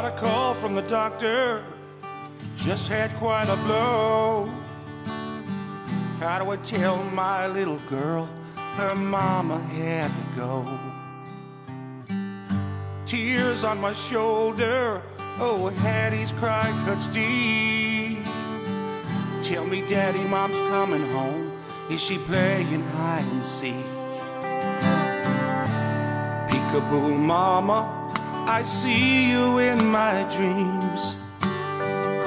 Got a call from the doctor, just had quite a blow. How do I tell my little girl her mama had to go? Tears on my shoulder, oh, Hattie's cry cuts deep. Tell me, Daddy, Mom's coming home. Is she playing hide and seek? Peekaboo, Mama, I see you in my dreams.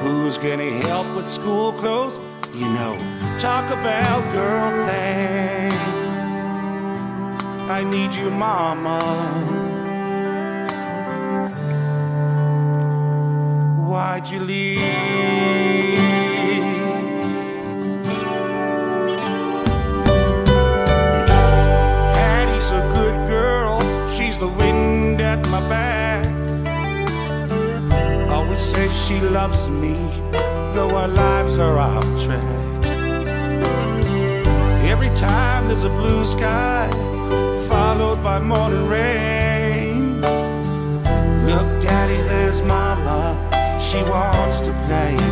Who's gonna help with school clothes? You know, talk about girl things. I need you, Mama. Why'd you leave? Says she loves me, though our lives are off track. Every time there's a blue sky, followed by morning rain. Look, Daddy, there's Mama, she wants to play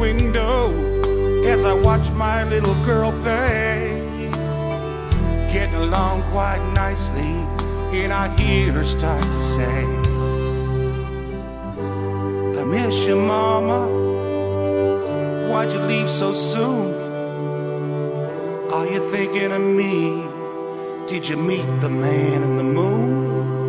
window as I watch my little girl play. Getting along quite nicely, and I hear her start to say, I miss you, Mama. Why'd you leave so soon? Are you thinking of me? Did you meet the man in the moon?